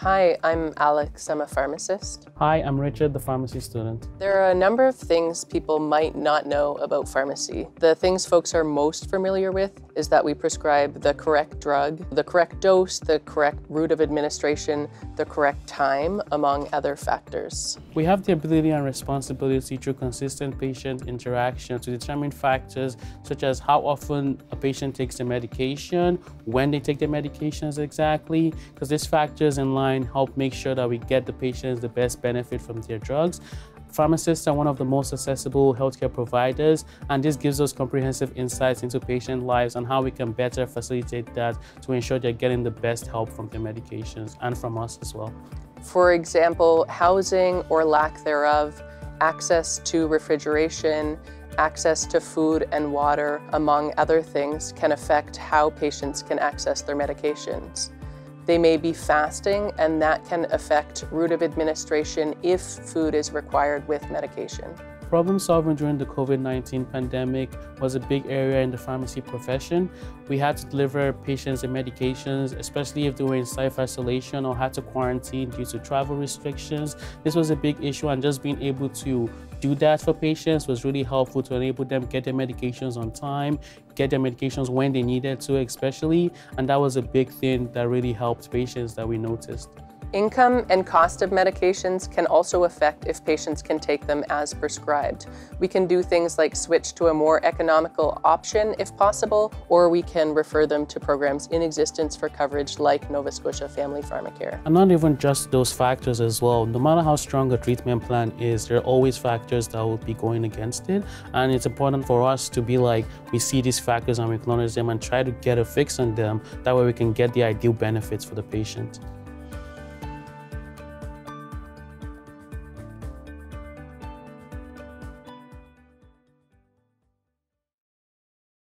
Hi, I'm Alex. I'm a pharmacist. Hi, I'm Richard, the pharmacy student. There are a number of things people might not know about pharmacy. The things folks are most familiar with is that we prescribe the correct drug, the correct dose, the correct route of administration, the correct time, among other factors. We have the ability and responsibility through consistent patient interaction to determine factors such as how often a patient takes the medication, when they take the medications exactly, because these factors in line help make sure that we get the patients the best benefit from their drugs. Pharmacists are one of the most accessible healthcare providers, and this gives us comprehensive insights into patient lives and how we can better facilitate that to ensure they're getting the best help from their medications and from us as well. For example, housing or lack thereof, access to refrigeration, access to food and water, among other things, can affect how patients can access their medications. They may be fasting, and that can affect route of administration if food is required with medication. Problem solving during the COVID-19 pandemic was a big area in the pharmacy profession. We had to deliver patients and medications, especially if they were in self-isolation or had to quarantine due to travel restrictions. This was a big issue and just being able to do that for patients was really helpful to enable them get their medications on time, get their medications when they needed to especially, and that was a big thing that really helped patients that we noticed. Income and cost of medications can also affect if patients can take them as prescribed. We can do things like switch to a more economical option if possible, or we can refer them to programs in existence for coverage like Nova Scotia Family Pharmacare. And not even just those factors as well. No matter how strong a treatment plan is, there are always factors that will be going against it. And it's important for us to be like, we see these factors and we acknowledge them and try to get a fix on them. That way we can get the ideal benefits for the patient.